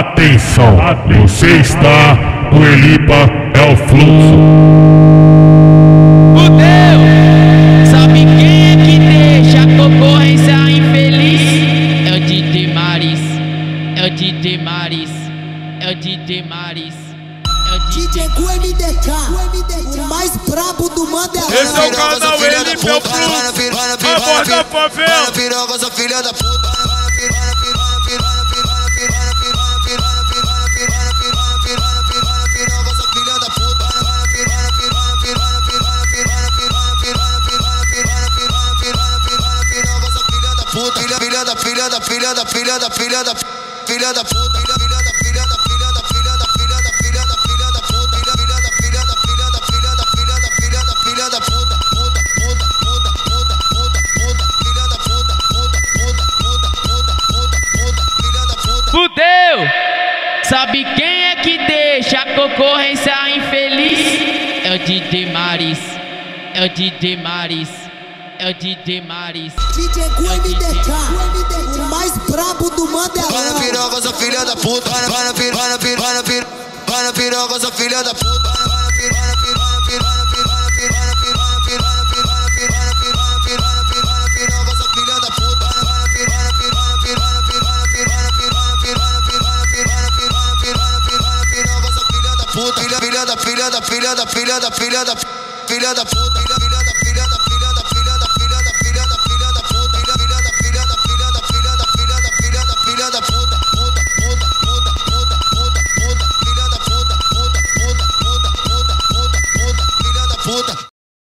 Atenção, você está no Elipa é o fluxo. Fudeu! Sabe quem é que deixa a concorrência infeliz? É o DJ Maris, é o DJ Maris, é o DJ Maris. É o DJ Gu MDK, o mais brabo do Mandela. Esse é o canal Ele Meu Fluxo, a voz da favela. sua filha da puta. Filha, da filha da filha da filha da filha da filha da puta, filha, da filha da filha da filha da filha da filha da filha da puta, filha da filha da filha da filha da filha da filha da filha da puta, puta, puta, puta, puta, puta, puta, filha da puta, puta, puta, puta, puta, puta, puta, filha da puta. Fudeu! Sabe quem é que deixa a concorrência infeliz? É o DJ Maris, é o DJ Maris, é o DJ Maris. DJ com o mais brabo do Mandelão. Vai na piroga, sua filha da puta. Vai na piroga, vai na piroca, vai na piroga, Vai na piroca, sua filha da puta. Filha da filha da filha da filha da filha da filha da puta.